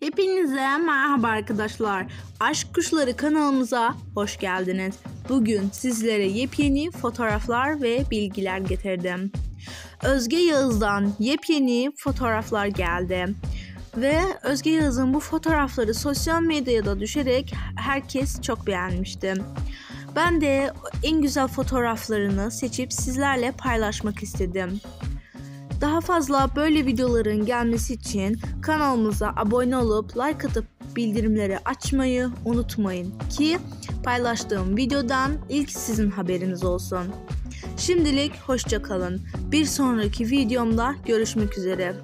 Hepinize merhaba arkadaşlar. Aşk Kuşları kanalımıza hoş geldiniz. Bugün sizlere yepyeni fotoğraflar ve bilgiler getirdim. Özge Yağız'dan yepyeni fotoğraflar geldi. Ve Özge Yağız'ın bu fotoğrafları sosyal medyada düşerek herkes çok beğenmişti. Ben de en güzel fotoğraflarını seçip sizlerle paylaşmak istedim. Daha fazla böyle videoların gelmesi için kanalımıza abone olup like atıp bildirimleri açmayı unutmayın ki paylaştığım videodan ilk sizin haberiniz olsun. Şimdilik hoşça kalın. Bir sonraki videomda görüşmek üzere.